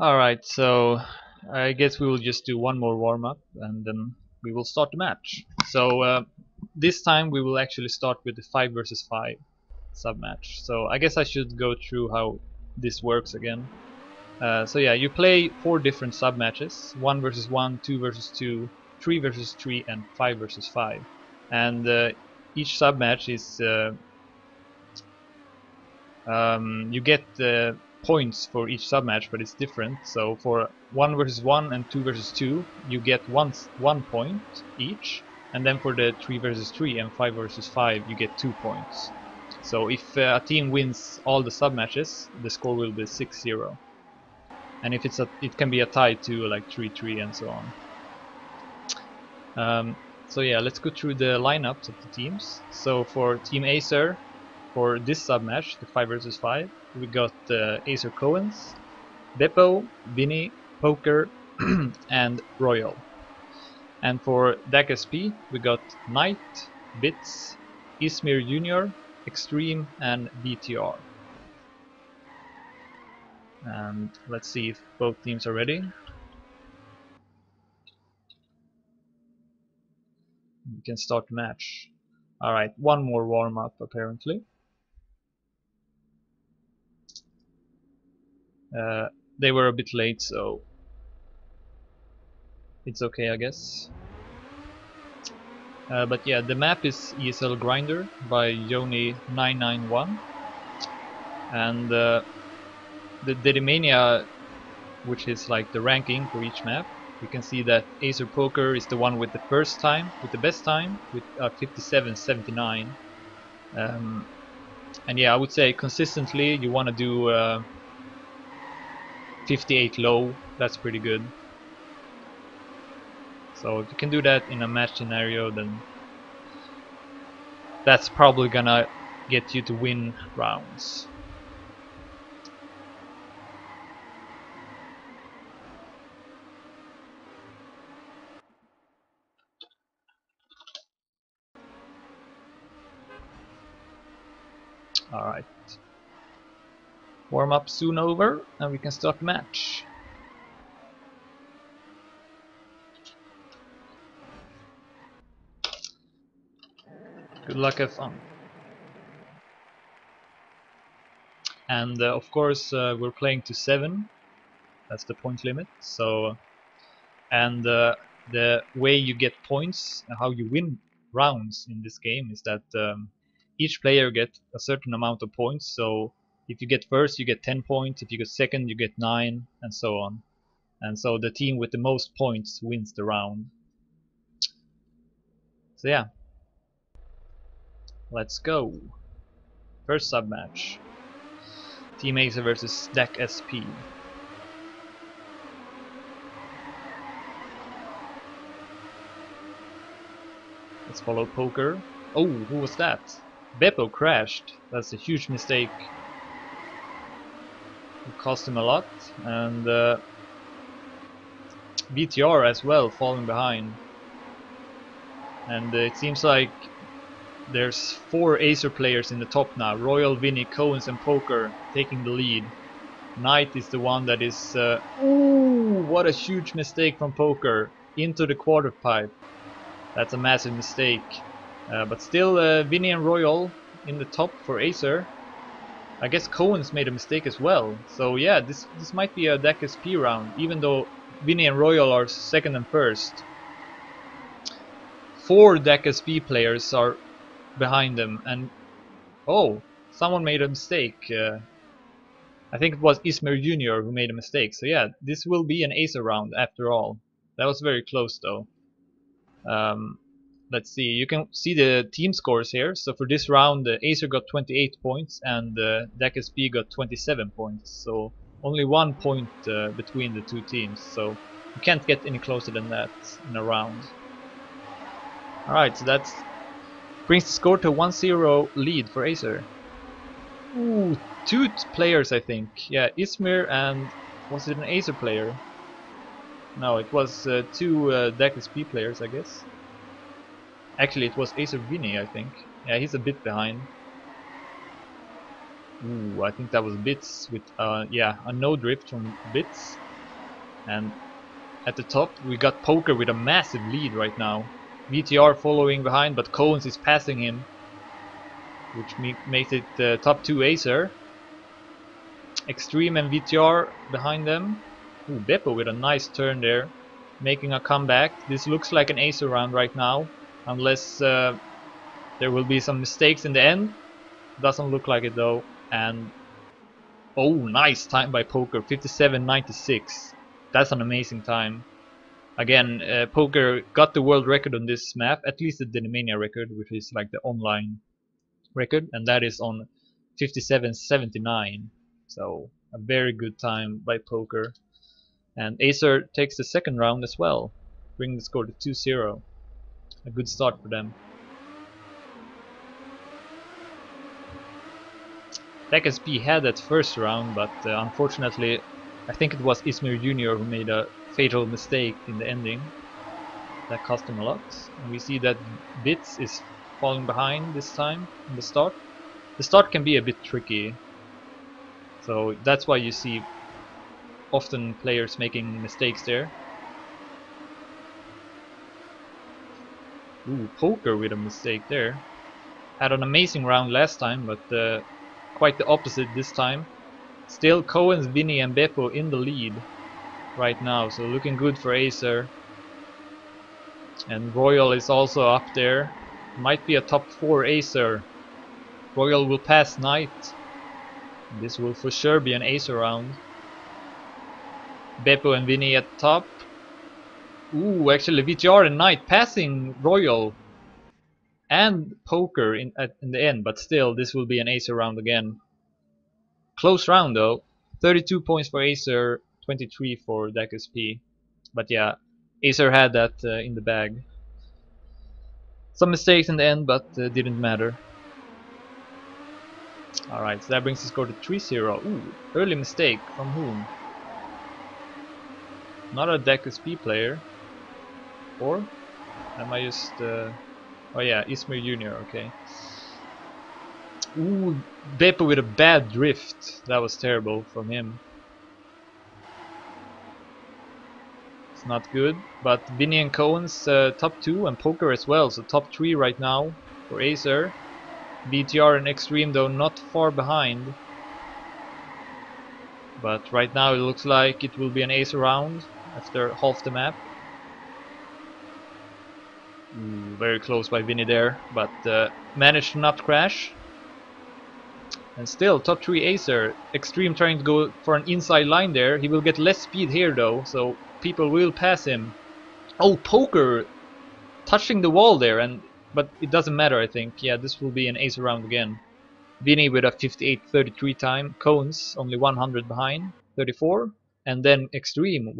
Alright, so I guess we will just do one more warm-up and then we will start the match. So uh, this time we will actually start with the 5 versus 5 sub-match. So I guess I should go through how this works again. Uh, so yeah, you play four different sub-matches. 1 versus 1, 2 versus 2, 3 versus 3 and 5 versus 5. And uh, each sub-match is... Uh, um, you get uh, points for each sub-match, but it's different. So for 1 versus 1 and 2 versus 2, you get one, one point each. And then for the 3 versus 3 and 5 versus 5, you get 2 points. So if uh, a team wins all the sub-matches, the score will be 6-0. And if it's a, it can be a tie to like 3-3 and so on. Um, so yeah, let's go through the lineups of the teams. So for Team Acer, for this sub-match, the 5 versus 5, we got uh, Acer Coens, Beppo, Vinny, Poker, and Royal. And for DAC SP, we got Knight, Bits, Ismir Junior, Extreme, and BTR. And let's see if both teams are ready. We can start the match. Alright, one more warm-up apparently. Uh, they were a bit late, so it's okay, I guess. Uh, but yeah, the map is ESL Grinder by Yoni991, and uh, the Dedimania, which is like the ranking for each map, you can see that Acer Poker is the one with the first time, with the best time, with uh, 57.79. Um, and yeah, I would say consistently you want to do uh, 58 low, that's pretty good. So if you can do that in a match scenario, then that's probably gonna get you to win rounds. Alright. Warm up soon over and we can start the match. Good luck, have fun. And uh, of course uh, we're playing to 7, that's the point limit, so and uh, the way you get points and how you win rounds in this game is that um, each player gets a certain amount of points, so if you get first, you get 10 points. If you get second, you get 9, and so on. And so the team with the most points wins the round. So yeah. Let's go. First sub match. Team Acer versus DAC SP. Let's follow poker. Oh, who was that? Beppo crashed. That's a huge mistake it cost him a lot and uh, BTR as well falling behind. And uh, it seems like there's four Acer players in the top now. Royal, Vinny, Coens and Poker taking the lead. Knight is the one that is uh, ooh what a huge mistake from Poker into the quarter pipe. That's a massive mistake. Uh, but still uh, Vinny and Royal in the top for Acer I guess Coens made a mistake as well. So yeah, this this might be a DAC SP round, even though Vinny and Royal are second and first. Four DAC SP players are behind them, and oh, someone made a mistake. Uh, I think it was Ismir Junior who made a mistake. So yeah, this will be an Acer round after all. That was very close though. Um, let's see, you can see the team scores here. So for this round, uh, Acer got 28 points and uh, DAC got 27 points. So only one point uh, between the two teams. So you can't get any closer than that in a round. Alright, so that brings the score to 1-0 lead for Acer. Ooh, two players I think. Yeah, Ismir and was it an Acer player? No, it was uh, two uh, players I guess. Actually, it was Acer Vinny, I think. Yeah, he's a bit behind. Ooh, I think that was Bits with, uh, yeah, a no drift from Bits. And at the top we got Poker with a massive lead right now. BTR following behind but Coens is passing him. Which makes it uh, top 2 Acer. Extreme and BTR behind them. Ooh, Beppo with a nice turn there. Making a comeback. This looks like an Acer round right now. Unless uh, there will be some mistakes in the end. Doesn't look like it though. And oh, nice time by Poker, 57.96. That's an amazing time. Again, uh, Poker got the world record on this map, at least the Dedimania record, which is like the online record, and that is on 57.79. So a very good time by Poker. And Acer takes the second round as well, bringing the score to 2-0. A good start for them. SP had that first round, but uh, unfortunately I think it was Ismir Jr. who made a fatal mistake in the ending. That cost him a lot. And we see that Bits is falling behind this time in the start. The start can be a bit tricky. So that's why you see often players making mistakes there. Ooh, Poker with a mistake there. Had an amazing round last time, but uh, quite the opposite this time. Still Coens, Vinny and Beppo in the lead right now, so looking good for Acer. And Royal is also up there. Might be a top 4 Acer. Royal will pass Knight. This will for sure be an Acer round. Beppo and Vinny at top. Ooh, actually BTR and Knight passing Royal and Poker in, at, in the end, but still this will be an Acer round again. Close round though. 32 points for Acer, 23 for DACSP. But yeah, Acer had that uh, in the bag. Some mistakes in the end, but uh, didn't matter. Alright, so that brings the score to 3-0. Ooh, early mistake. From whom? Not a DACSP player. Or? Am I just... Uh... Oh yeah, Ismir Jr., okay. Ooh, Beppo with a bad drift. That was terrible from him. It's not good. But Vinny and Coens uh, top 2 and Poker as well, so top 3 right now for Acer. BTR and Extreme though not far behind. But right now it looks like it will be an Acer round after half the map. Ooh, very close by Vinny there, but uh, managed to not crash. And still, top 3 Acer. Extreme trying to go for an inside line there. He will get less speed here though, so people will pass him. Oh, Poker! Touching the wall there, and but it doesn't matter I think. Yeah, this will be an Acer round again. Vinny with a 58.33 time. Coens only 100 behind, 34. And then Extreme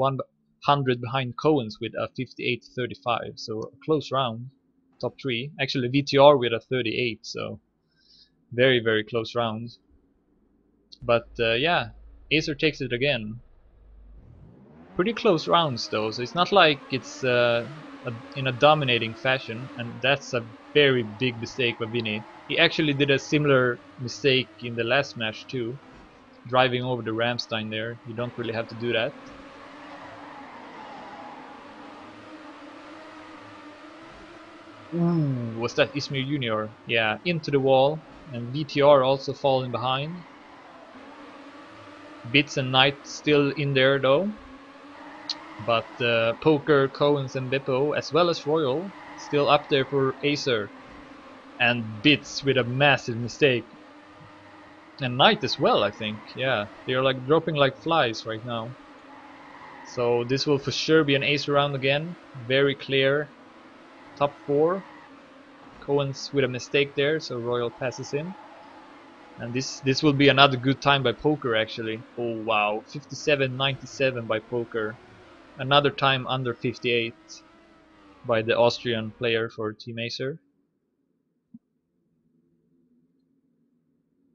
100 behind Coens with a 58-35, So a close round. Top 3. Actually BTR with a 38, so very, very close round. But uh, yeah, Acer takes it again. Pretty close rounds though, so it's not like it's uh, a, in a dominating fashion, and that's a very big mistake by Vinny. He actually did a similar mistake in the last match too, driving over the Ramstein there. You don't really have to do that. Ooh, was that Ismir Junior? Yeah, into the wall, and BTR also falling behind. Bits and Knight still in there though. But uh, Poker, Coens and Beppo, as well as Royal, still up there for Acer. And Bits with a massive mistake. And Knight as well, I think. Yeah, they're like dropping like flies right now. So this will for sure be an ace round again. Very clear. Top 4. Coens with a mistake there, so Royal passes him. And this this will be another good time by Poker actually. Oh wow, 57.97 by Poker. Another time under 58 by the Austrian player for Team Acer.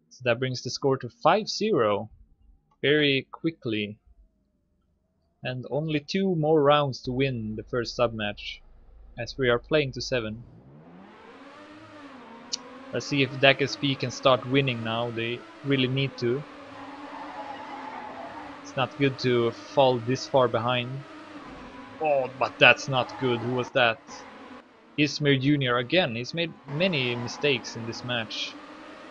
So that brings the score to 5-0 very quickly. And only two more rounds to win the first sub match as we are playing to 7. Let's see if DACSP can start winning now. They really need to. It's not good to fall this far behind. Oh, but that's not good. Who was that? Ismir Jr. again. He's made many mistakes in this match.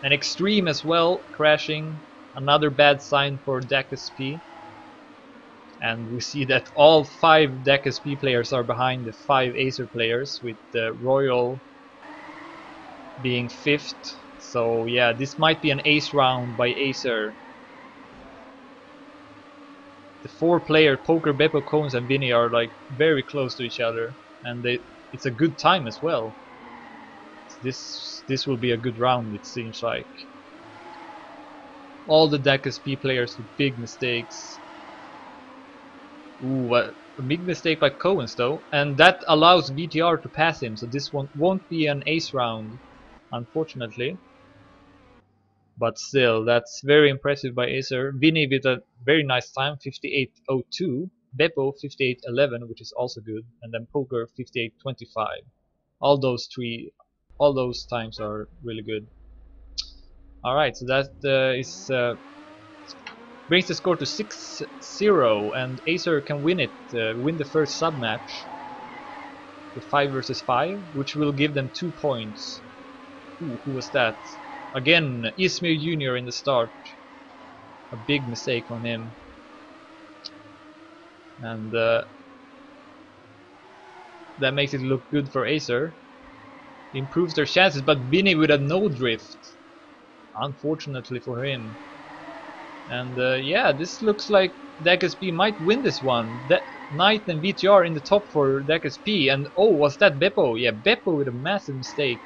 And Extreme as well, crashing. Another bad sign for DAC And we see that all five DAC players are behind the five Acer players, with uh, Royal being fifth. So yeah, this might be an ace round by Acer. The four player poker Beppo Coens and Vinny are like very close to each other and they it's a good time as well. This this will be a good round it seems like. All the DAC SP players with big mistakes Ooh, a, big mistake by Coens though and that allows BTR to pass him so this one won't be an ace round unfortunately but still, that's very impressive by Acer. Vinny with a very nice time, 58.02. Beppo 58.11, which is also good, and then Poker 58.25. All those three, all those times are really good. All right, so that uh, is uh, brings the score to 6-0, and Acer can win it, uh, win the first sub match, the 5 versus 5, which will give them two points. Ooh, who was that? Again, Ismir Jr. in the start. A big mistake on him. And uh, that makes it look good for Acer. Improves their chances, but Vinny with a no drift. Unfortunately for him. And uh, yeah, this looks like DAC might win this one. Knight and BTR in the top for DAC and oh, was that Beppo? Yeah, Beppo with a massive mistake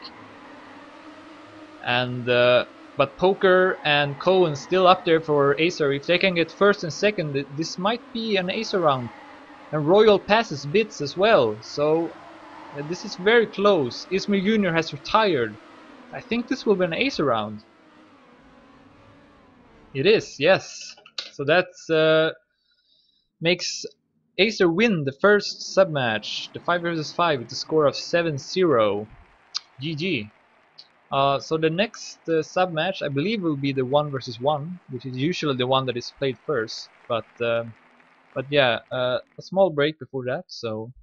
and uh, but Poker and Cohen still up there for Acer. If they can get first and second, this might be an Acer round. And Royal passes Bits as well, so uh, this is very close. Ismir Jr. has retired. I think this will be an Acer round. It is, yes. So that uh, makes Acer win the first sub match, the 5 versus 5 with a score of 7-0. GG. Uh, so the next uh, sub match, I believe, will be the one versus one, which is usually the one that is played first. But uh, but yeah, uh, a small break before that. So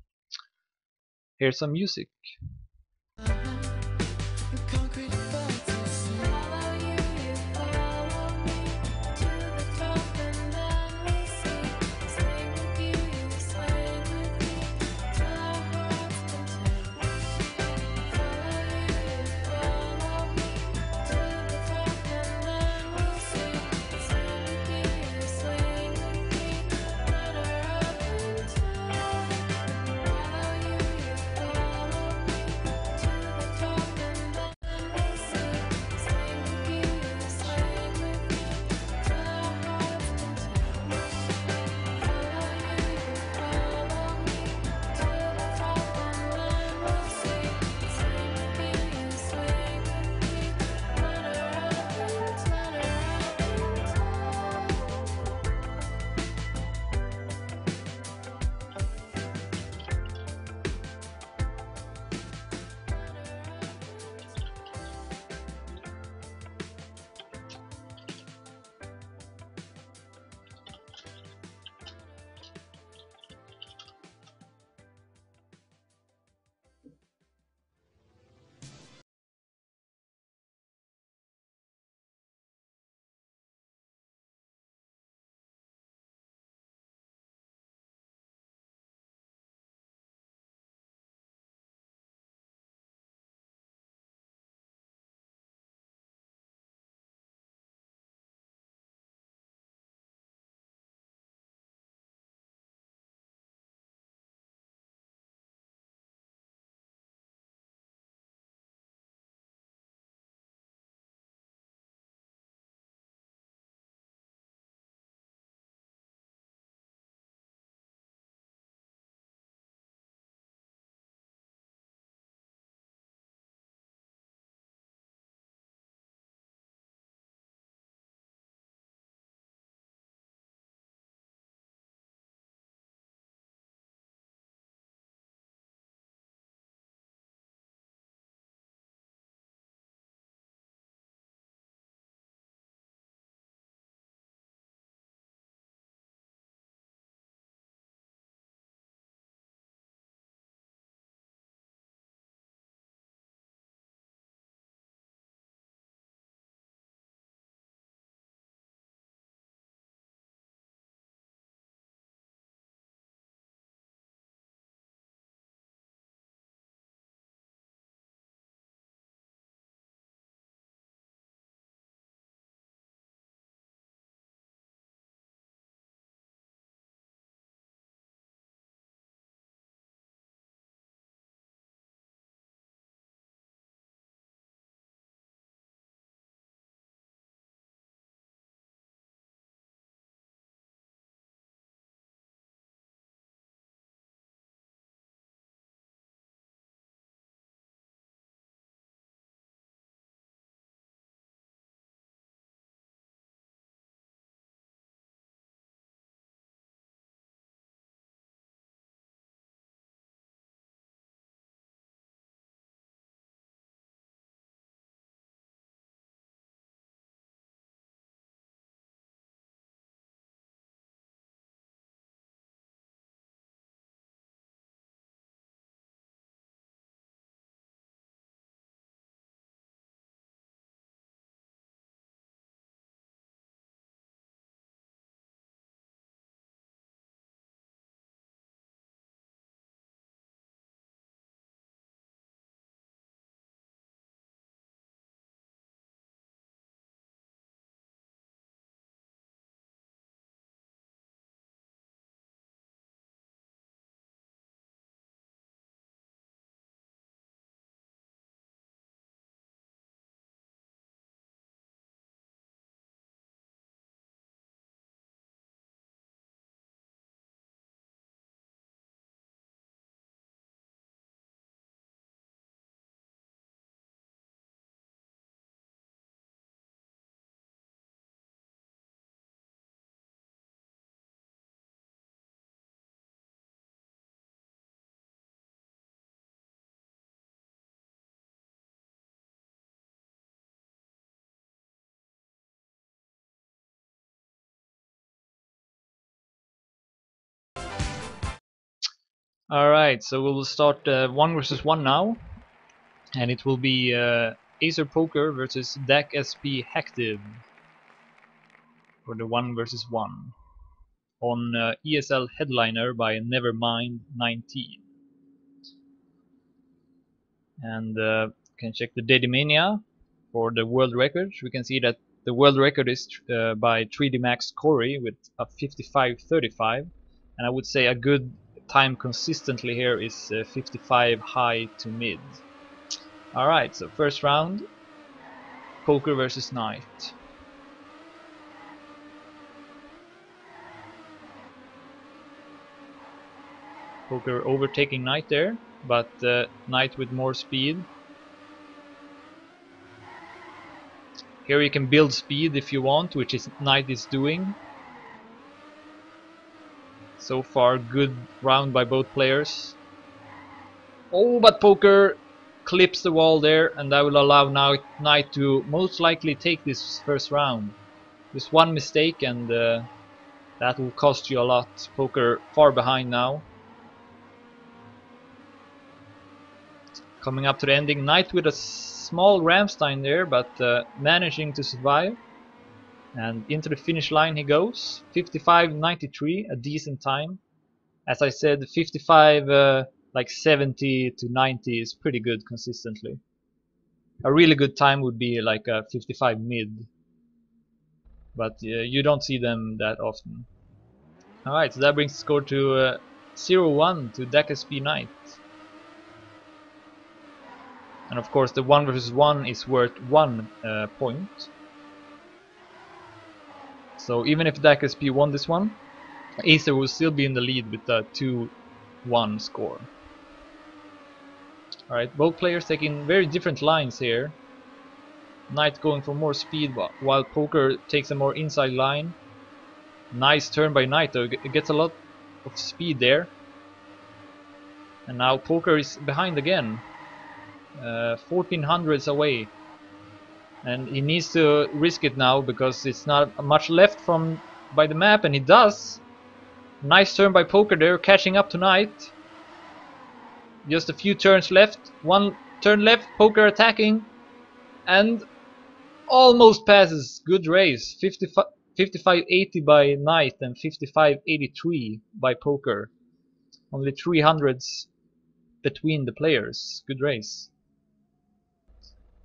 here's some music. Alright, so we will start uh, 1 versus 1 now. And it will be uh, Acer Poker versus DAC SP Hactive. For the 1 versus 1. On uh, ESL Headliner by Nevermind 19. And uh, can check the Dedimania for the world record. We can see that the world record is uh, by 3D Max Corey with a 55.35 and I would say a good time consistently here is uh, 55 high to mid. Alright, so first round Poker versus Knight. Poker overtaking Knight there, but uh, Knight with more speed Here you can build speed if you want, which is Knight is doing. So far, good round by both players. Oh, but Poker clips the wall there, and that will allow now Knight to most likely take this first round. Just one mistake, and uh, that will cost you a lot. Poker far behind now. Coming up to the ending, Knight with a small Ramstein there, but uh, managing to survive. And into the finish line he goes. 55.93, a decent time. As I said, 55, uh, like 70 to 90 is pretty good consistently. A really good time would be like a 55 mid. But uh, you don't see them that often. Alright, so that brings the score to 0-1 uh, to DAC SP Knight. And of course the 1 versus 1 is worth 1 uh, point. So even if DAC SP won this one, Acer will still be in the lead with a 2-1 score. Alright, both players taking very different lines here. Knight going for more speed while Poker takes a more inside line. Nice turn by Knight though, it gets a lot of speed there. And now Poker is behind again uh, 1400s away and he needs to risk it now because it's not much left from by the map and he does. Nice turn by poker there catching up tonight. Just a few turns left. One turn left poker attacking. And almost passes. Good race. 55 5580 by Knight and 5583 by Poker. Only 300s between the players. Good race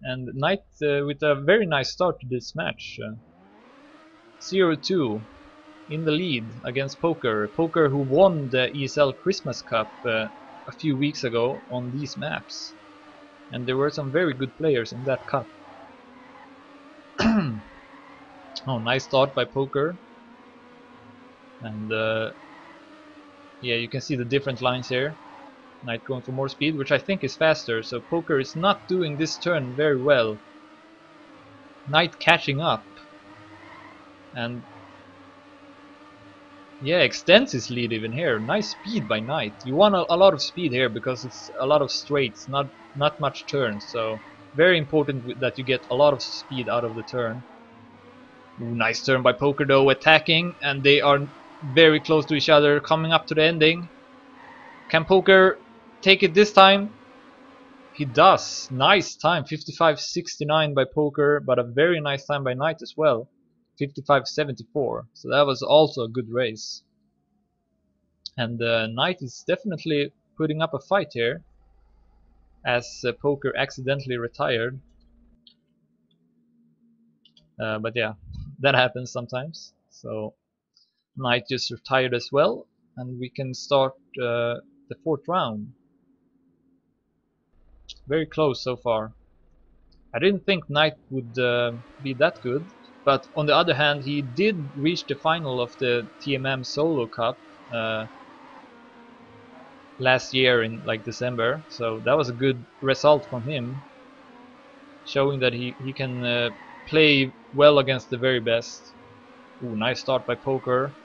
and Knight uh, with a very nice start to this match. 0-2 uh, in the lead against Poker. Poker who won the ESL Christmas Cup uh, a few weeks ago on these maps. And there were some very good players in that cup. oh, nice start by Poker. And uh, yeah, you can see the different lines here. Knight going for more speed, which I think is faster, so Poker is not doing this turn very well. Knight catching up. And yeah, extends his lead even here. Nice speed by Knight. You want a, a, lot of speed here because it's a lot of straights, not not much turns. So very important that you get a lot of speed out of the turn. Ooh, nice turn by Poker though, attacking, and they are very close to each other, coming up to the ending. Can Poker take it this time? He does. Nice time. 55.69 by Poker, but a very nice time by Knight as well. 55.74. So that was also a good race. And uh, Knight is definitely putting up a fight here. As uh, Poker accidentally retired. Uh, but yeah, that happens sometimes. So Knight just retired as well. And we can start uh, the fourth round. Very close so far. I didn't think Knight would uh, be that good, but on the other hand, he did reach the final of the TMN Solo Cup uh, last year in like December, so that was a good result from him, showing that he, he can uh, play well against the very best. Ooh, nice start by Poker.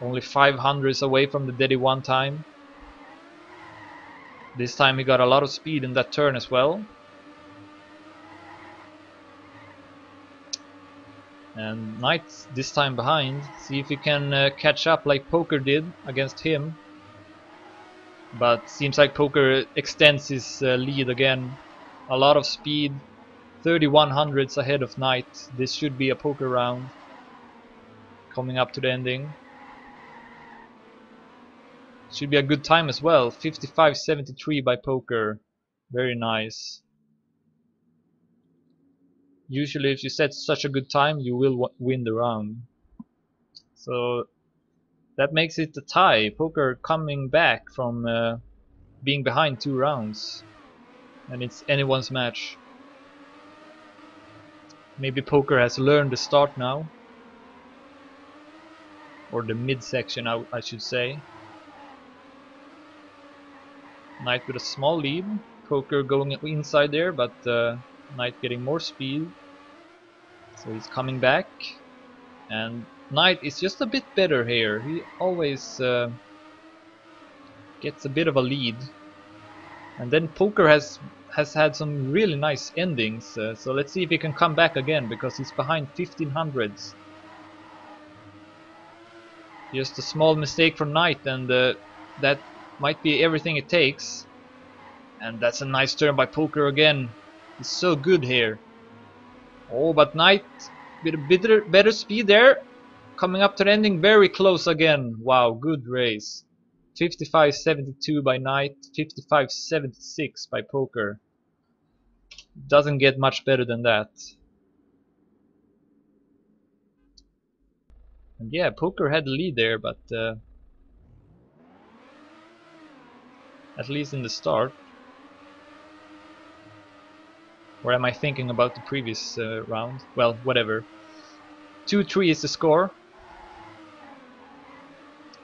Only 500s away from the Daddy one time. This time he got a lot of speed in that turn as well. And Knight this time behind. See if he can uh, catch up like Poker did against him. But seems like Poker extends his uh, lead again. A lot of speed. 31 hundredths ahead of Knight. This should be a Poker round. Coming up to the ending. Should be a good time as well. 55.73 by Poker. Very nice. Usually if you set such a good time, you will win the round. So that makes it a tie. Poker coming back from uh, being behind two rounds. And it's anyone's match. Maybe Poker has learned the start now. Or the midsection, I, I should say. Knight with a small lead. Poker going inside there, but uh, Knight getting more speed. So he's coming back. And Knight is just a bit better here. He always uh, gets a bit of a lead. And then Poker has has had some really nice endings. Uh, so let's see if he can come back again because he's behind 1500s. Just a small mistake from Knight and uh, that might be everything it takes. And that's a nice turn by Poker again. He's so good here. Oh, but Knight with a bit better speed there. Coming up to the ending, very close again. Wow, good race. 55.72 by Knight, 55.76 by Poker. Doesn't get much better than that. And yeah, Poker had the lead there, but uh, at least in the start. Or am I thinking about the previous uh, round? Well, whatever. 2-3 is the score.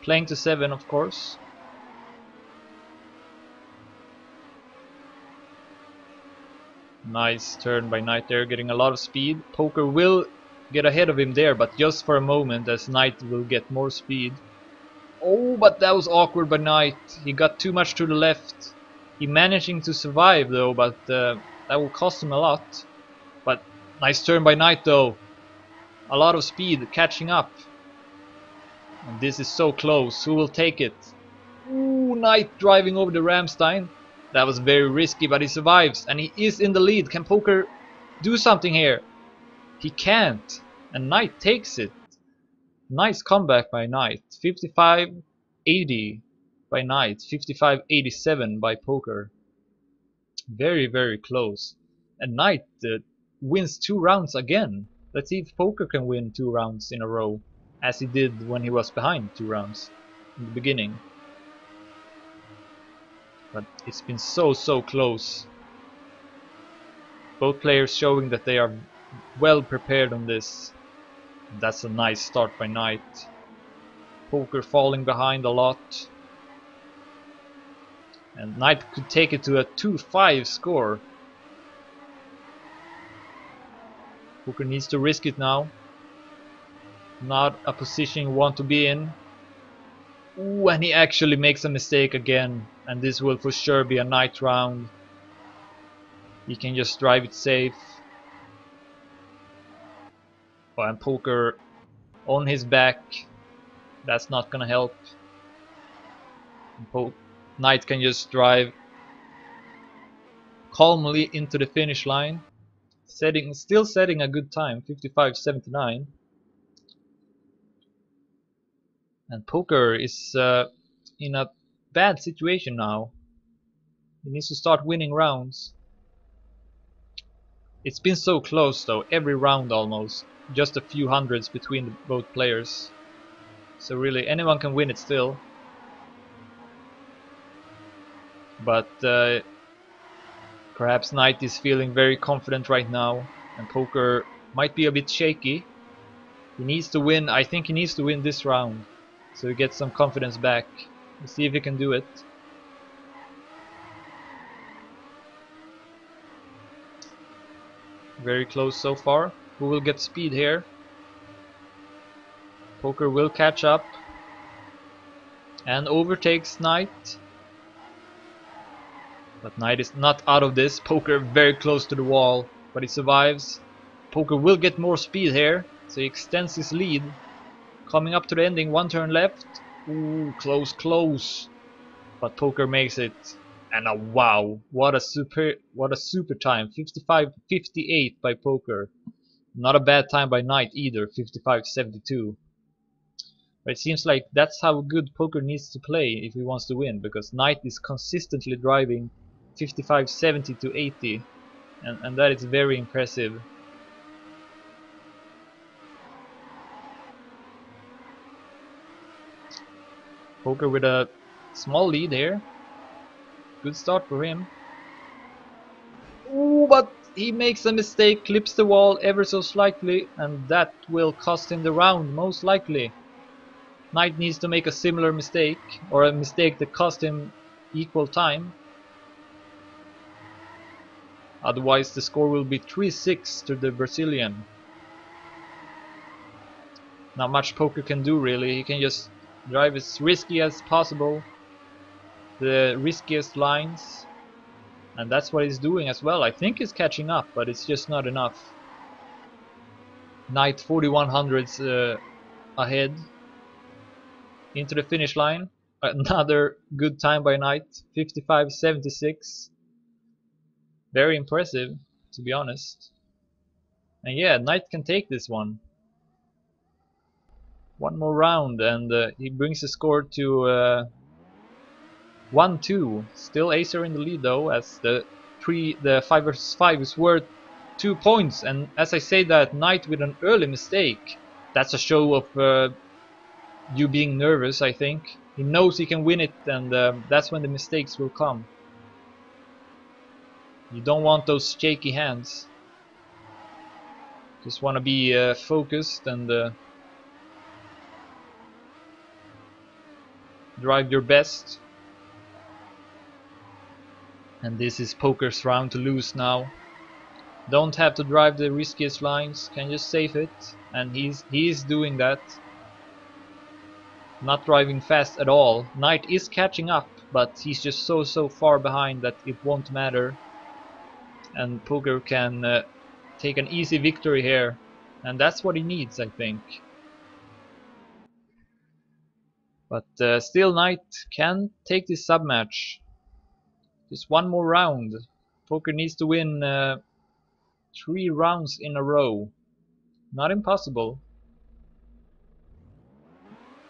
Playing to 7 of course. Nice turn by Knight there, getting a lot of speed. Poker will get ahead of him there, but just for a moment as Knight will get more speed. Oh, but that was awkward by Knight. He got too much to the left. He managing to survive though, but uh, that will cost him a lot. But nice turn by Knight though. A lot of speed, catching up. And this is so close. Who will take it? Ooh, Knight driving over the Ramstein. That was very risky, but he survives. And he is in the lead. Can Poker do something here? He can't. And Knight takes it. Nice comeback by Knight. 55-80 by Knight. 55-87 by Poker. Very, very close. And Knight uh, wins two rounds again. Let's see if Poker can win two rounds in a row as he did when he was behind two rounds in the beginning. But it's been so so close. Both players showing that they are well prepared on this. That's a nice start by Knight. Poker falling behind a lot. And Knight could take it to a 2-5 score. Poker needs to risk it now. Not a position you want to be in. Ooh, and he actually makes a mistake again. And this will for sure be a Knight round. He can just drive it safe. Oh, and Poker on his back. That's not gonna help. Po Knight can just drive calmly into the finish line. Setting, still setting a good time, 55.79. And Poker is uh, in a bad situation now. He needs to start winning rounds. It's been so close though, every round almost. Just a few hundreds between both players. So really anyone can win it still. But uh, perhaps Knight is feeling very confident right now and Poker might be a bit shaky. He needs to win, I think he needs to win this round. So he gets some confidence back. Let's see if he can do it. Very close so far. Who will get speed here? Poker will catch up. And overtakes Knight. But Knight is not out of this. Poker very close to the wall. But he survives. Poker will get more speed here. So he extends his lead. Coming up to the ending, one turn left. Ooh, close, close. but poker makes it and a wow what a super what a super time 55 58 by poker not a bad time by knight either 55 72 but it seems like that's how good poker needs to play if he wants to win because knight is consistently driving 55 70 to 80 and, and that is very impressive Poker with a small lead here. Good start for him. Ooh, but he makes a mistake, clips the wall ever so slightly, and that will cost him the round, most likely. Knight needs to make a similar mistake, or a mistake that cost him equal time. Otherwise the score will be 3-6 to the Brazilian. Not much poker can do really, he can just drive as risky as possible the riskiest lines and that's what he's doing as well. I think he's catching up but it's just not enough. Knight 4100s uh, ahead. Into the finish line. Another good time by Knight. 55.76 very impressive to be honest. And yeah Knight can take this one. One more round and uh, he brings the score to 1-2. Uh, Still Acer in the lead though as the three the 5 versus 5 is worth 2 points and as I say that Knight with an early mistake that's a show of uh, you being nervous I think. He knows he can win it and uh, that's when the mistakes will come. You don't want those shaky hands. Just want to be uh, focused and uh, drive your best. And this is poker's round to lose now. Don't have to drive the riskiest lines, can just save it. And he's he's doing that. Not driving fast at all. Knight is catching up, but he's just so so far behind that it won't matter. And Poker can uh, take an easy victory here. And that's what he needs, I think. But uh, still Knight can take this sub match. Just one more round. Poker needs to win uh, three rounds in a row. Not impossible.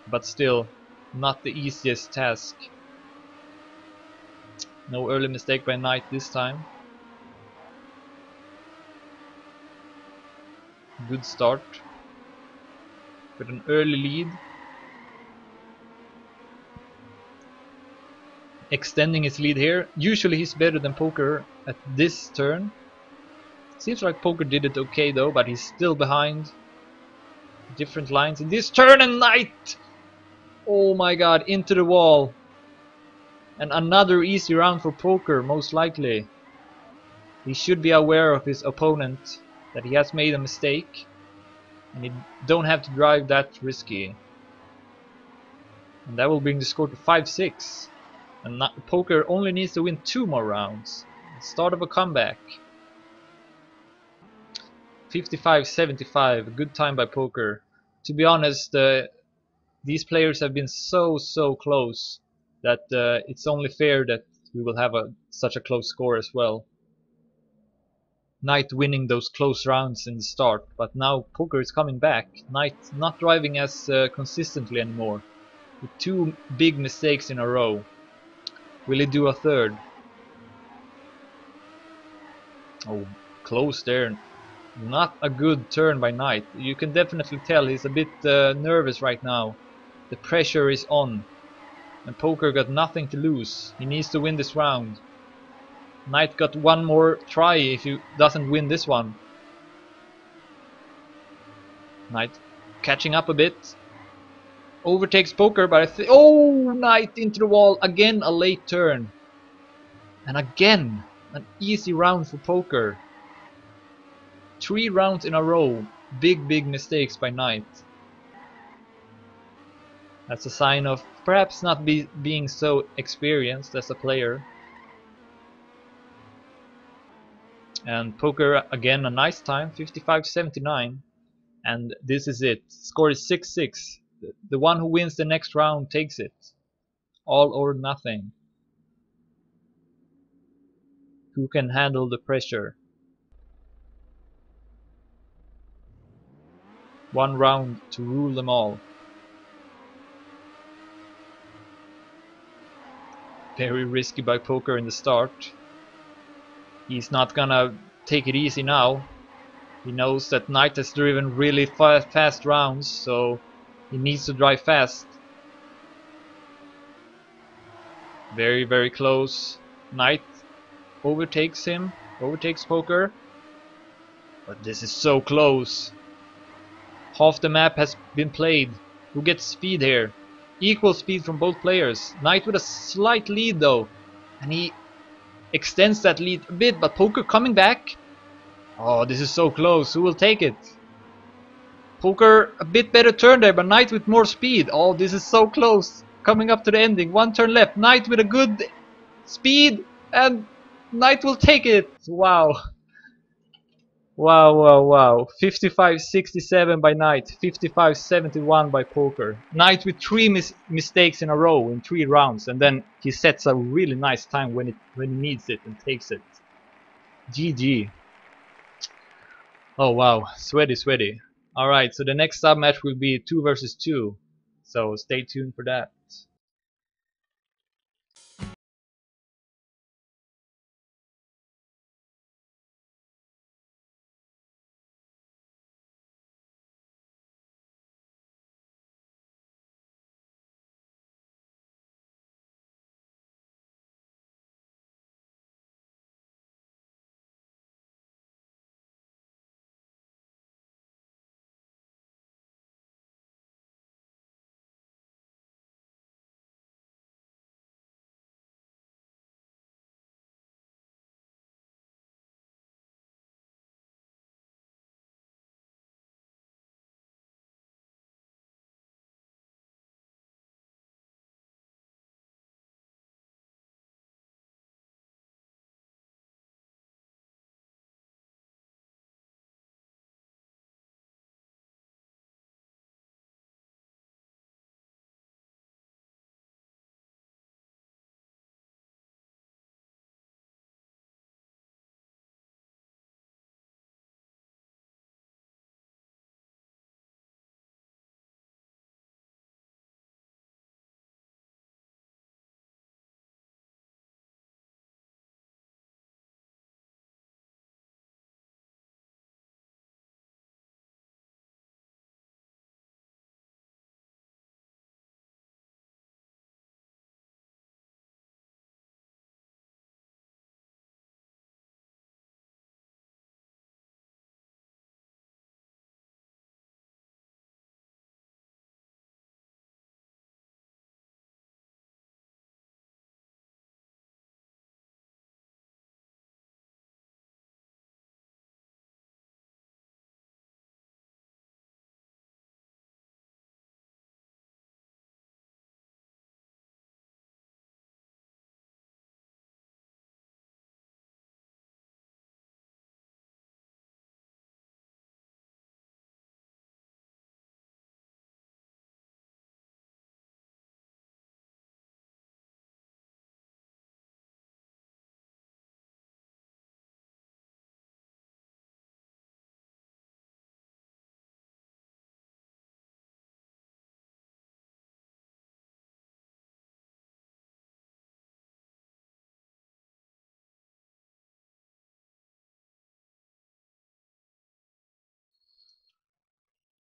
But still, not the easiest task. No early mistake by Knight this time. Good start. With an early lead. Extending his lead here. Usually he's better than Poker at this turn. Seems like Poker did it okay though, but he's still behind. Different lines in this turn and Knight! Oh my god, into the wall. And another easy round for Poker, most likely. He should be aware of his opponent, that he has made a mistake. And he don't have to drive that risky. And that will bring the score to 5-6. And not, Poker only needs to win two more rounds. Start of a comeback. 55-75, good time by Poker. To be honest, uh, these players have been so so close that uh, it's only fair that we will have a such a close score as well. Knight winning those close rounds in the start, but now Poker is coming back. Knight not driving as uh, consistently anymore, with two big mistakes in a row. Will he do a third? Oh, close there. Not a good turn by Knight. You can definitely tell he's a bit uh, nervous right now. The pressure is on. And Poker got nothing to lose. He needs to win this round. Knight got one more try if he doesn't win this one. Knight catching up a bit overtakes Poker, but I think oh, Knight into the wall again. A late turn, and again an easy round for Poker. Three rounds in a row, big big mistakes by Knight. That's a sign of perhaps not be, being so experienced as a player. And Poker again a nice time, 55-79. And this is it. Score is 6-6 the one who wins the next round takes it. All or nothing. who can handle the pressure. One round to rule them all. Very risky by Poker in the start. He's not gonna take it easy now. He knows that Knight has driven really fa fast rounds, so he needs to drive fast. Very, very close. Knight overtakes him, overtakes Poker. But this is so close. Half the map has been played. Who gets speed here? Equal speed from both players. Knight with a slight lead though. And he extends that lead a bit, but Poker coming back. Oh, this is so close. Who will take it? Poker a bit better turn there, but Knight with more speed. Oh, this is so close. Coming up to the ending. One turn left. Knight with a good speed. And Knight will take it. Wow. Wow, wow, wow. 55-67 by Knight. 55-71 by Poker. Knight with three mis mistakes in a row in three rounds. And then he sets a really nice time when, it, when he needs it and takes it. GG. Oh wow, sweaty, sweaty. Alright, so the next sub match will be 2 versus 2. So stay tuned for that.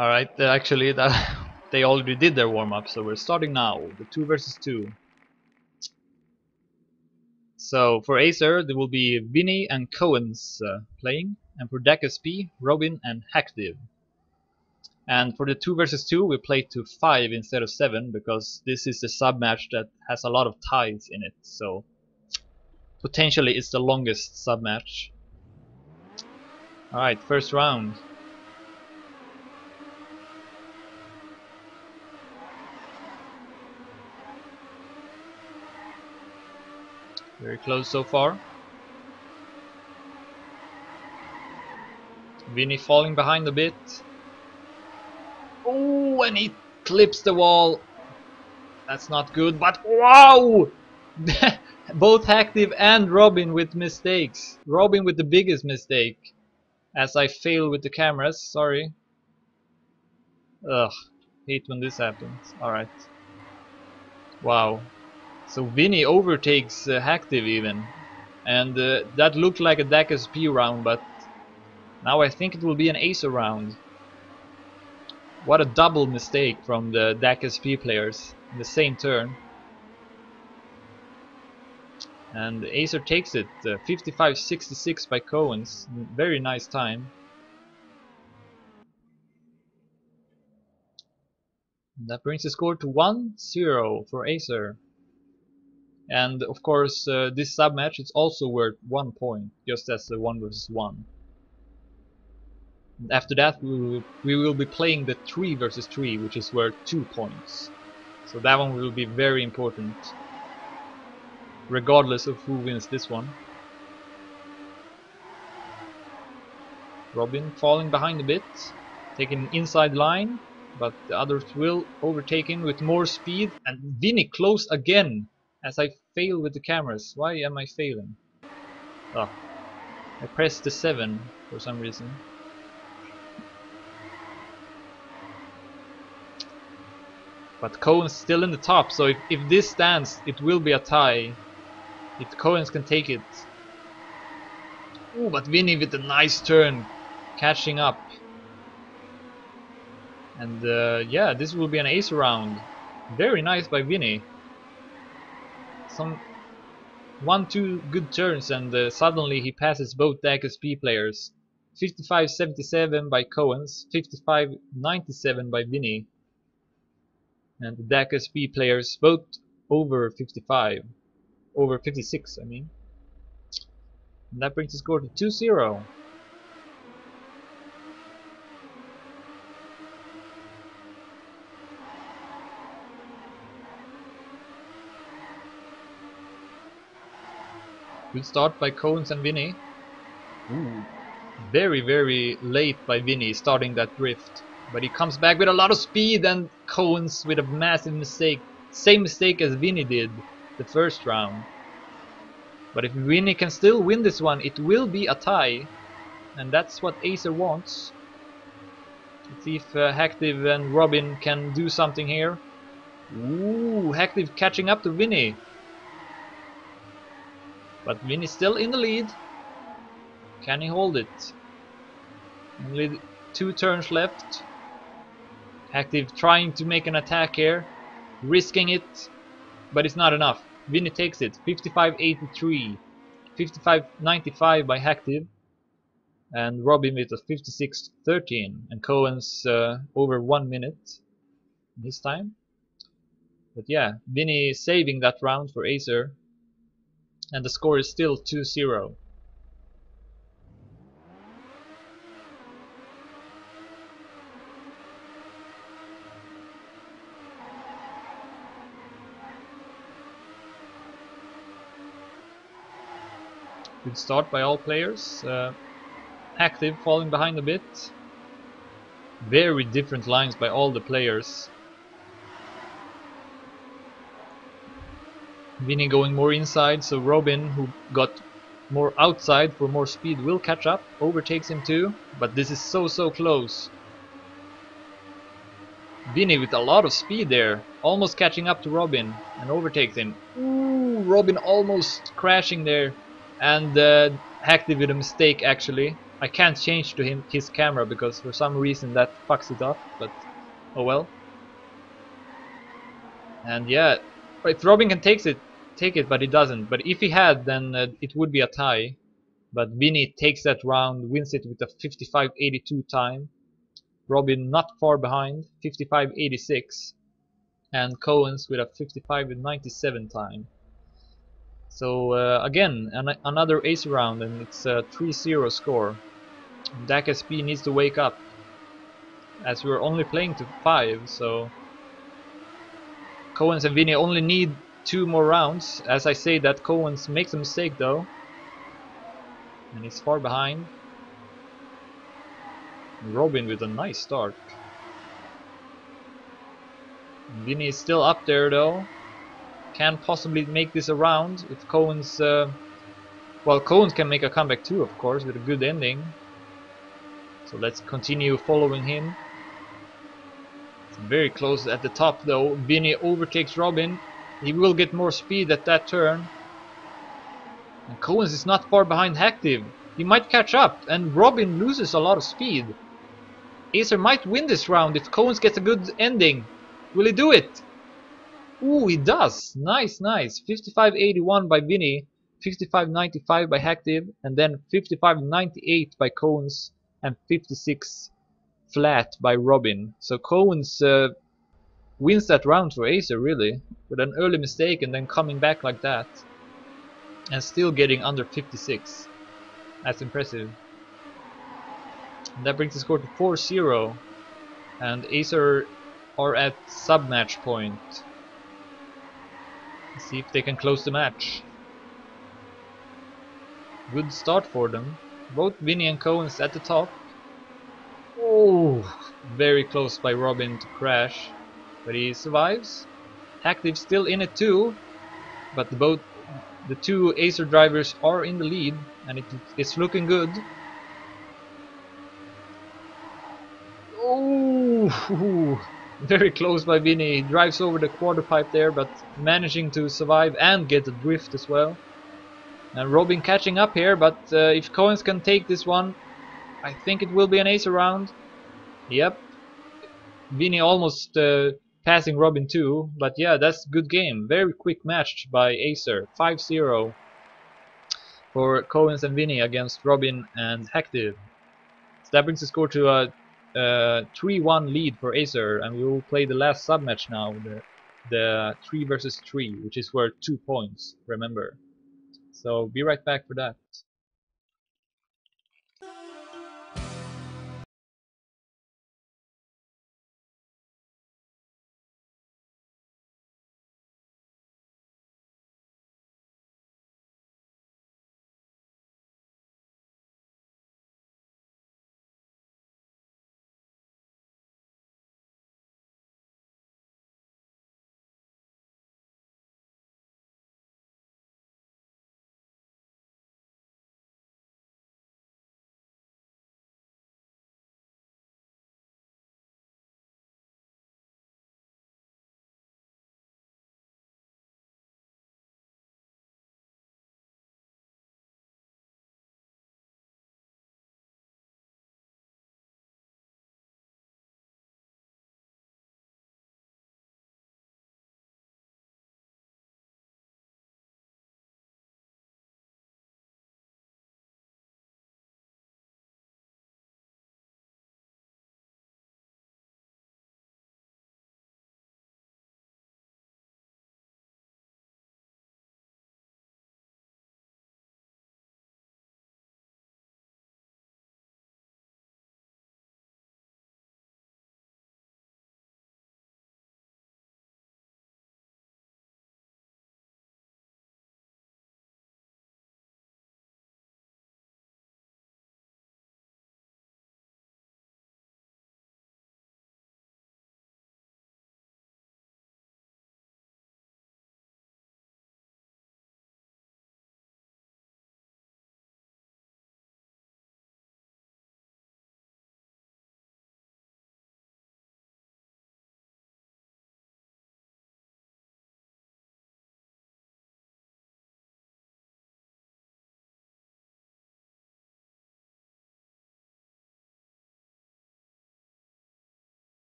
Alright, uh, actually that they already did their warm-up, so we're starting now, the 2 versus 2. So for Acer there will be Vinny and Coens uh, playing, and for DAC SP, Robin and Hackdiv. And for the 2 versus 2 we played to 5 instead of 7 because this is the sub match that has a lot of ties in it, so potentially it's the longest sub match. Alright, first round. Very close so far. Vinny falling behind a bit. Oh, and he clips the wall. That's not good, but wow! Both Active and Robin with mistakes. Robin with the biggest mistake. As I fail with the cameras, sorry. Ugh, hate when this happens. Alright. Wow. So Vinny overtakes uh, Active even. And uh, that looked like a DAC SP round, but now I think it will be an Acer round. What a double mistake from the DAC SP players in the same turn. And Acer takes it, 55-66 uh, by Coens, very nice time. That brings the score to 1-0 for Acer. And of course, uh, this sub-match is also worth 1 point, just as the 1 versus 1. After that, we will, we will be playing the 3 versus 3, which is worth 2 points. So that one will be very important regardless of who wins this one. Robin falling behind a bit, taking an inside line, but the others will overtake him with more speed, and Vinny close again as I fail with the cameras. Why am I failing? Oh, I pressed the 7 for some reason. But Coens still in the top, so if, if this stands, it will be a tie if Coens can take it. Oh, but Vinny with a nice turn, catching up. And uh, yeah, this will be an ace round. Very nice by Vinny. Some one, two good turns, and uh, suddenly he passes both DAC SP players. 55-77 by Coens, 55-97 by Vinny. And the DAC SP players both over 55 over 56 I mean and that brings the score to 2-0 Good start by Coens and Vinny. Ooh. Very, very late by Vinny starting that drift. But he comes back with a lot of speed and Coens with a massive mistake. Same mistake as Vinny did the first round. But if Vinny can still win this one, it will be a tie. And that's what Acer wants. Let's see if uh, Hactive and Robin can do something here. Ooh, Hactive catching up to Vinny. But Vinny's still in the lead. Can he hold it? Only two turns left. Active trying to make an attack here. Risking it. But it's not enough. Vinny takes it. 55.83. 55.95 by Hactive. And Robin with a 56.13. And Coens uh, over one minute this time. But yeah, Vinny saving that round for Acer. And the score is still 2-0. Good start by all players. Uh, active, falling behind a bit. Very different lines by all the players. Vinny going more inside, so Robin, who got more outside for more speed, will catch up, overtakes him too, but this is so so close. Vinny with a lot of speed there, almost catching up to Robin, and overtakes him. Ooh, Robin almost crashing there and uh, it with a mistake actually. I can't change to him his camera because for some reason that fucks it up, but oh well. And yeah, if Robin can take it, take it, but he doesn't. But if he had, then uh, it would be a tie. But Vinny takes that round, wins it with a 55.82 time. Robin not far behind, 55.86. And Coens with a 55.97 time. So uh, again, an another ace round and it's a 3-0 score. DAC SP needs to wake up. As we're only playing to 5, so... Coens and Vinny only need two more rounds. As I say that Coens makes a mistake though. And he's far behind. Robin with a nice start. Vinny is still up there though. can possibly make this around if Coens... Uh, well, Cohen can make a comeback too, of course, with a good ending. So let's continue following him. It's very close at the top though. Vinny overtakes Robin. He will get more speed at that turn. And Coens is not far behind Active. He might catch up, and Robin loses a lot of speed. Acer might win this round if Coens gets a good ending. Will he do it? Ooh, he does. Nice, nice. 55.81 by Vinny, 55.95 by Active, and then 55.98 by Coens, and 56 flat by Robin. So Coens uh, wins that round for Acer, really, with an early mistake and then coming back like that and still getting under 56. That's impressive. And that brings the score to 4-0 and Acer are at sub-match point. Let's see if they can close the match. Good start for them. Both Vinny and Coens at the top. Oh, very close by Robin to crash, but he survives. Active still in it too, but the both the two Acer drivers are in the lead and it, it's looking good. Oh, very close by Vinny. He drives over the quarter pipe there, but managing to survive and get the drift as well. And Robin catching up here, but uh, if Coens can take this one, I think it will be an ace round. Yep. Vinny almost uh, passing Robin too, but yeah, that's good game. Very quick match by Acer, 5-0 for Coens and Vinny against Robin and Active. So that brings the score to a 3-1 lead for Acer, and we will play the last sub-match now, the, the 3 versus 3, which is worth 2 points, remember. So be right back for that.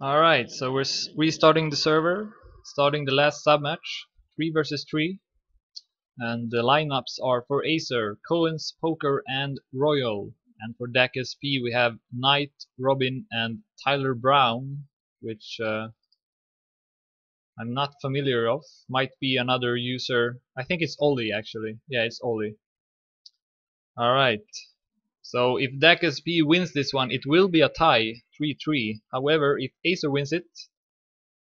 Alright, so we're restarting the server, starting the last sub match, 3 versus 3. And the lineups are for Acer, Coens, Poker, and Royal. And for DAC SP we have Knight, Robin, and Tyler Brown, which uh, I'm not familiar of. Might be another user. I think it's Oli actually. Yeah, it's Oli. Alright. So if DAC SP wins this one, it will be a tie, 3-3. However, if Acer wins it,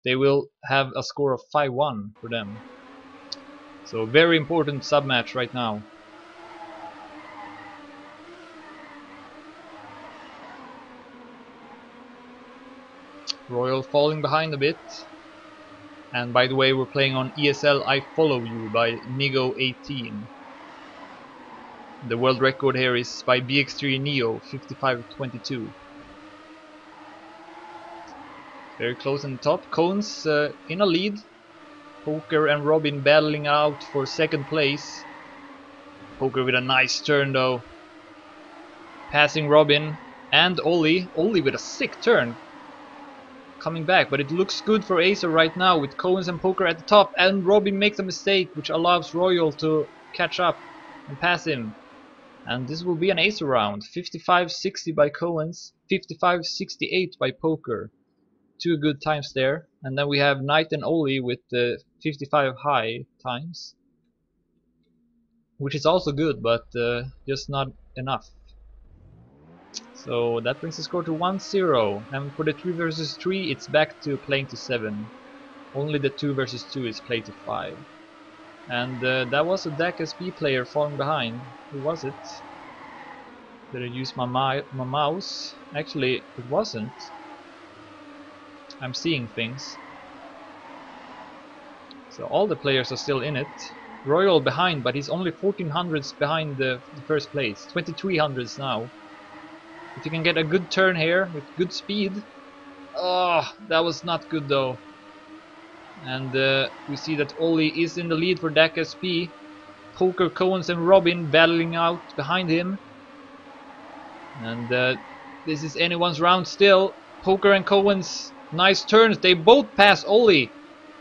they will have a score of 5-1 for them. So very important sub match right now. Royal falling behind a bit. And by the way, we're playing on ESL I Follow You by Nigo18. The world record here is by BX3 Neo 5522. Very close the top. Coens uh, in a lead. Poker and Robin battling out for second place. Poker with a nice turn though. Passing Robin and Oli. Oli with a sick turn. Coming back, but it looks good for Acer right now with Coens and Poker at the top and Robin makes a mistake which allows Royal to catch up and pass him. And this will be an Acer round. 55-60 by Coens, 55-68 by Poker two good times there. And then we have Knight and Oli with the 55 high times. Which is also good, but uh, just not enough. So that brings the score to 1-0. And for the 3 versus 3, it's back to playing to 7. Only the 2 versus 2 is played to 5. And uh, that was a DAC SP player falling behind. Who was it? Did I use my, my, my mouse? Actually, it wasn't. I'm seeing things. So all the players are still in it. Royal behind, but he's only 1400s behind the, the first place. 2300s now. If you can get a good turn here with good speed. Oh, that was not good though. And uh, we see that Oli is in the lead for DAC SP. Poker, Coens and Robin battling out behind him. And uh, this is anyone's round still. Poker and Coens Nice turns. They both pass Oli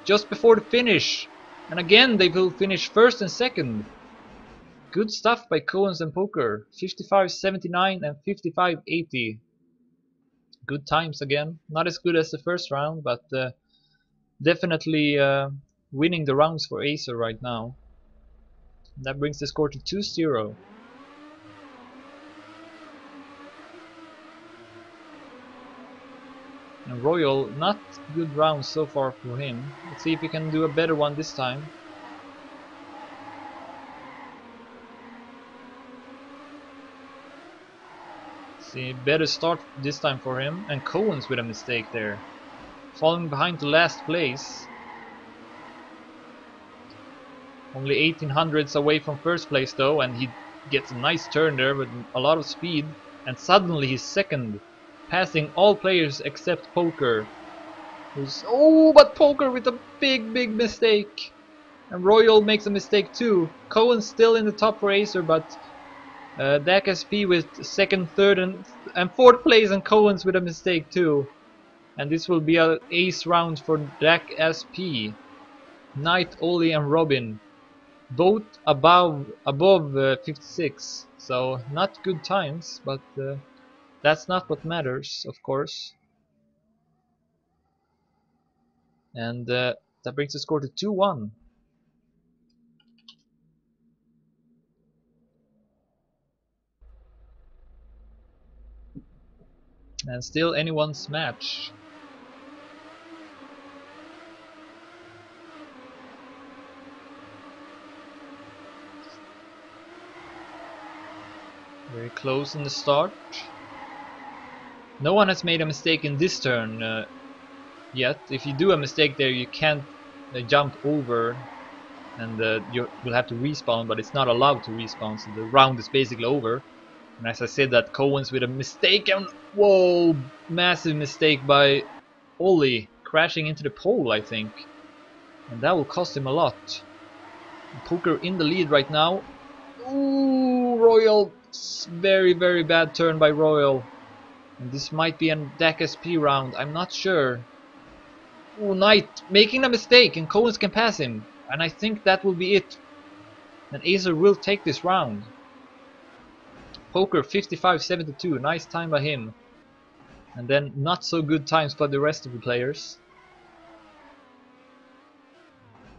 just before the finish. And again, they will finish first and second. Good stuff by Coens and Poker. 55-79 and 55-80. Good times again. Not as good as the first round, but uh, definitely uh, winning the rounds for Acer right now. That brings the score to 2-0. And Royal, not good round so far for him. Let's see if he can do a better one this time. See, better start this time for him. And Coens with a mistake there. Falling behind to last place. Only 1800s away from first place though, and he gets a nice turn there with a lot of speed. And suddenly he's second passing all players except Poker. Who's oh, but Poker with a big, big mistake. And Royal makes a mistake too. Coens still in the top for Acer, but uh, DAC SP with second, third, and and fourth place, and Coens with a mistake too. And this will be a ace round for DAC SP. Knight, Oli, and Robin, both above above uh, 56. So not good times, but. Uh, that's not what matters, of course. And uh, that brings the score to 2-1. And still anyone's match. Very close in the start. No one has made a mistake in this turn uh, yet. If you do a mistake there, you can't uh, jump over and uh, you will have to respawn, but it's not allowed to respawn, so the round is basically over. And as I said, that Coens with a mistake and whoa, massive mistake by Oli crashing into the pole, I think. And that will cost him a lot. Poker in the lead right now. Ooh, Royal, very, very bad turn by Royal. This might be a DAC SP round, I'm not sure. Oh, Knight making a mistake and Coens can pass him. And I think that will be it. And Acer will take this round. Poker 55-72, nice time by him. And then not so good times by the rest of the players.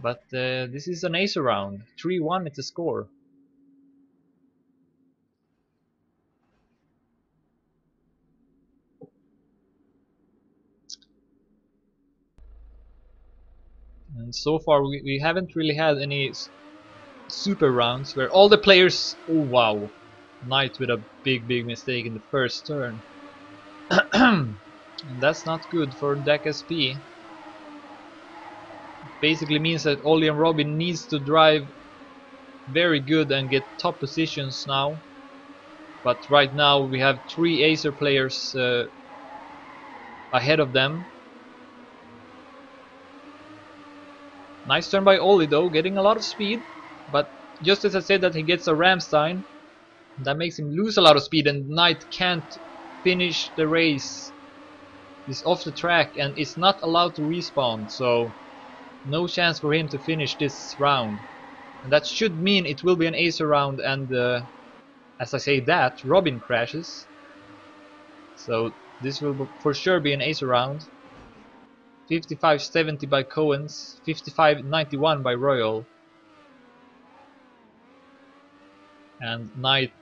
But uh, this is an Acer round. 3-1 it's a score. And so far we, we haven't really had any super rounds where all the players... Oh wow! Knight with a big big mistake in the first turn. and that's not good for DAC SP. Basically means that Ollie and Robin needs to drive very good and get top positions now. But right now we have three Acer players uh, ahead of them Nice turn by Oli though, getting a lot of speed. But just as I said that he gets a Ramstein, that makes him lose a lot of speed and Knight can't finish the race. He's off the track and is not allowed to respawn, so no chance for him to finish this round. And that should mean it will be an Acer round and uh, as I say that, Robin crashes. So this will for sure be an Acer round. 55-70 by Coens, 55-91 by Royal. And Knight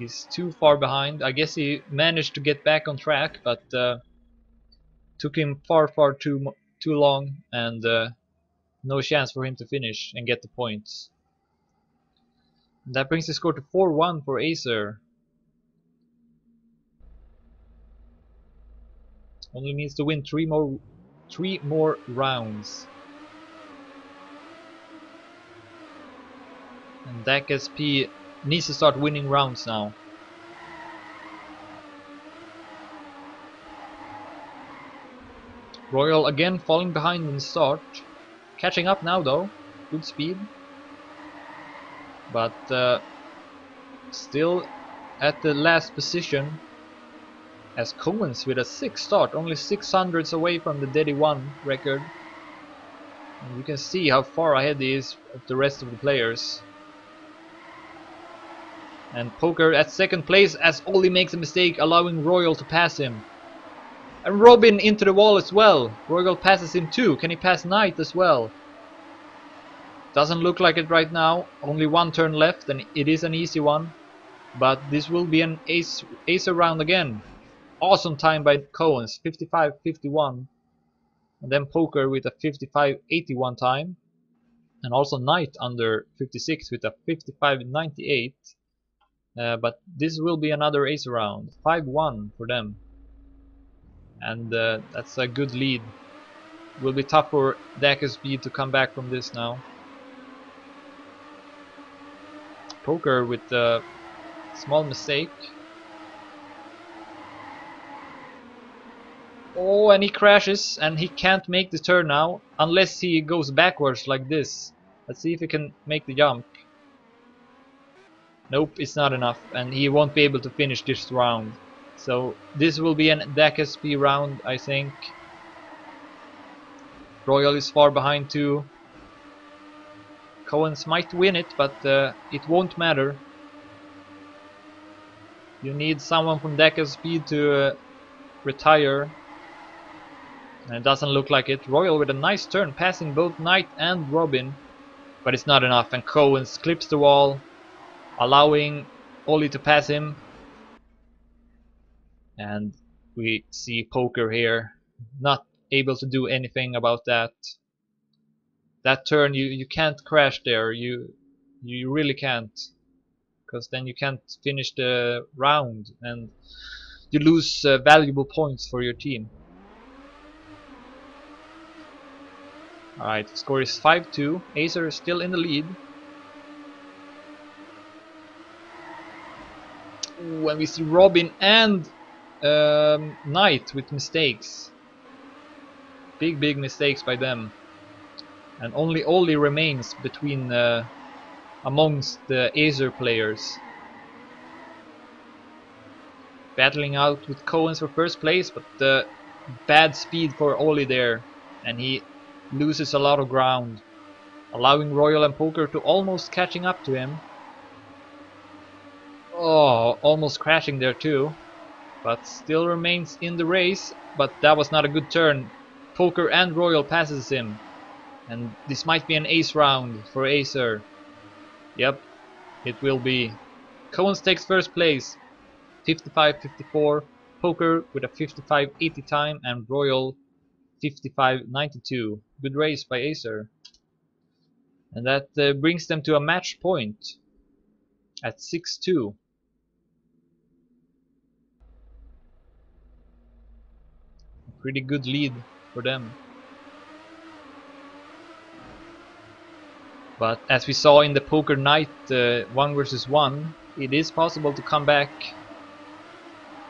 is too far behind. I guess he managed to get back on track, but uh, took him far, far too too long, and uh, no chance for him to finish and get the points. That brings the score to 4-1 for Acer. Only needs to win three more three more rounds. And DAC SP needs to start winning rounds now. Royal again falling behind in start. Catching up now though. Good speed. But uh, still at the last position as Coens with a 6 start, only 600s away from the Dedi 1 record. And you can see how far ahead he is of the rest of the players. And Poker at second place as Ollie makes a mistake allowing Royal to pass him. And Robin into the wall as well. Royal passes him too. Can he pass Knight as well? Doesn't look like it right now. Only one turn left and it is an easy one. But this will be an ace, ace round again. Awesome time by Coens 55-51. And then Poker with a 55-81 time. And also Knight under 56 with a 55-98. Uh, but this will be another ace round. 5-1 for them. And uh, that's a good lead. Will be tough for DAC to come back from this now. Poker with a small mistake. Oh, and he crashes, and he can't make the turn now, unless he goes backwards like this. Let's see if he can make the jump. Nope, it's not enough, and he won't be able to finish this round. So this will be an DAC SP round, I think. Royal is far behind too. Coens might win it, but uh, it won't matter. You need someone from DAC SP to uh, retire and it doesn't look like it. Royal with a nice turn, passing both Knight and Robin. But it's not enough, and Cohen clips the wall, allowing Oli to pass him. And we see Poker here, not able to do anything about that. That turn, you, you can't crash there, you, you really can't. Because then you can't finish the round, and you lose uh, valuable points for your team. Alright, score is 5-2. Acer is still in the lead. When we see Robin and um, Knight with mistakes. Big, big mistakes by them. And only Oli remains between uh, amongst the Acer players. battling out with Coens for first place, but the bad speed for Oli there, and he loses a lot of ground, allowing Royal and Poker to almost catching up to him. Oh, almost crashing there too, but still remains in the race, but that was not a good turn. Poker and Royal passes him, and this might be an ace round for Acer. Yep, it will be. Coens takes first place, 55-54. Poker with a 55-80 time and Royal 55-92. Good race by Acer. And that uh, brings them to a match point at 6-2. Pretty good lead for them. But as we saw in the poker night uh, one versus one, it is possible to come back.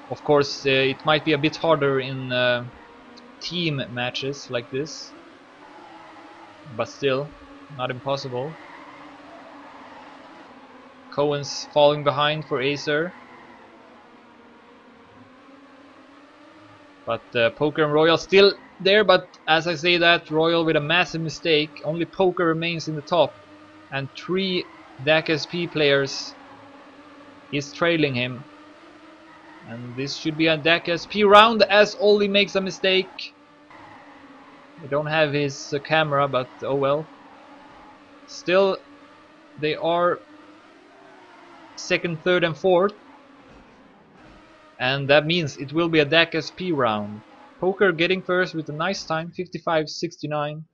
Of course, uh, it might be a bit harder in uh, team matches like this, but still, not impossible. Coens falling behind for Acer. But uh, Poker and Royal still there, but as I say that, Royal with a massive mistake. Only Poker remains in the top. And three DAC SP players is trailing him. And this should be a DAC SP round as Oli makes a mistake. I don't have his uh, camera, but oh well. Still, they are second, third and fourth. And that means it will be a DAC SP round. Poker getting first with a nice time, 55-69.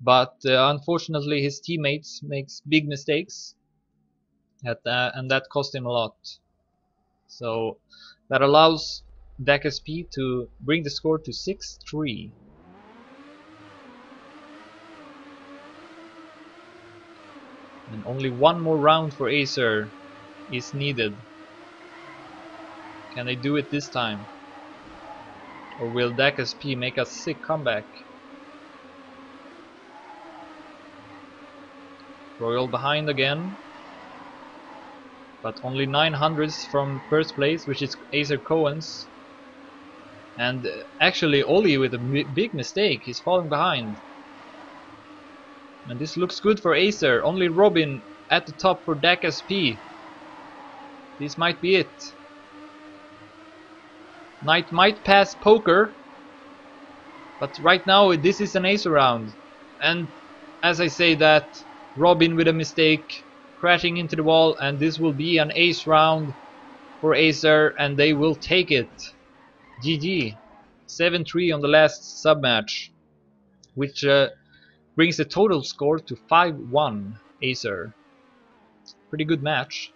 But uh, unfortunately his teammates makes big mistakes. At, uh, and that cost him a lot. So that allows DAC SP to bring the score to 6-3. And only one more round for Acer is needed. Can they do it this time? Or will DAC SP make a sick comeback? Royal behind again. But only 900s from first place, which is Acer Coens. And uh, actually Oli with a big mistake, he's falling behind. And this looks good for Acer, only Robin at the top for DAC SP. This might be it. Knight might pass Poker, but right now this is an ace round. And as I say that, Robin with a mistake, crashing into the wall, and this will be an ace round for Acer, and they will take it. GG. 7-3 on the last sub match, which uh, brings the total score to 5-1 Acer. Pretty good match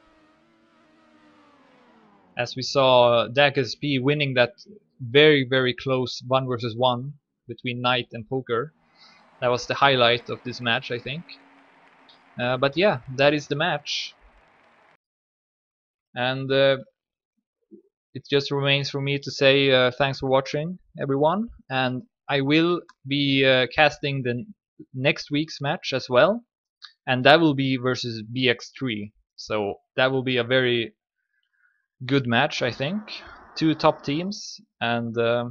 as we saw SP winning that very very close one versus one between Knight and Poker. That was the highlight of this match I think. Uh, but yeah, that is the match. And uh, it just remains for me to say uh, thanks for watching everyone and I will be uh, casting the next week's match as well and that will be versus BX3 so that will be a very good match, I think. Two top teams, and uh,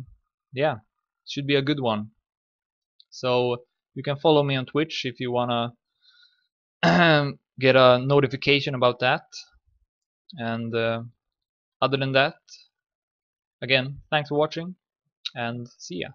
yeah, should be a good one. So you can follow me on Twitch if you wanna get a notification about that. And uh, other than that, again, thanks for watching, and see ya.